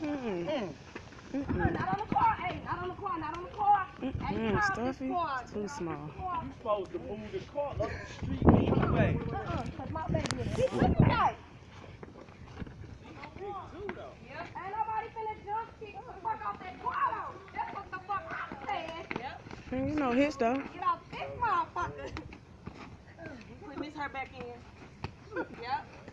Mm. Not on the car. Hey, not on the car. Not on the car. Mm-mm. car, Stuffy. this car. Too small. You supposed to move the car up the street anyway. Uh-uh, cause my baby is big. Look at that. Ain't nobody finna jump kick the fuck off that car though. That's what the fuck I'm saying. Mm, You know his though. Get off this motherfucker. Put Miss her back in. Yep.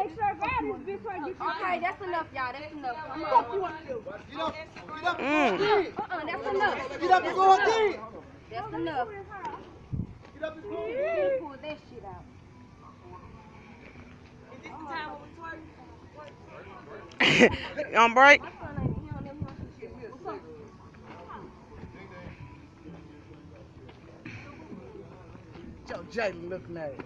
Who got? Who's hey, sir, grab this bitch right Okay, that's enough, y'all. That's enough. Come on. What you want to do? Get up, get up, Mm. Uh-uh, that's enough. get up and go again. That's enough. Get up and go You again. can't pull that shit out. On break. My son ain't he don't never want to shit. What's up? Joe Jalen looking at it.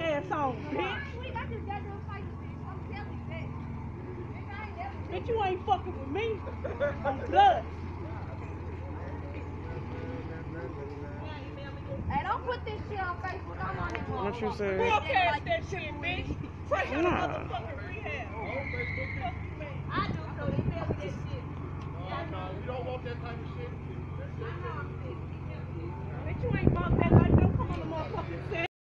ass on, bitch. Bitch, you ain't fucking with me. I'm blood. Hey, don't put this shit on Facebook. I'm on it. What you say? Broadcast that shit, bitch. Fresh out of motherfucking rehab. I do, so they feel this shit. No, no, we don't want that type of shit. That shit.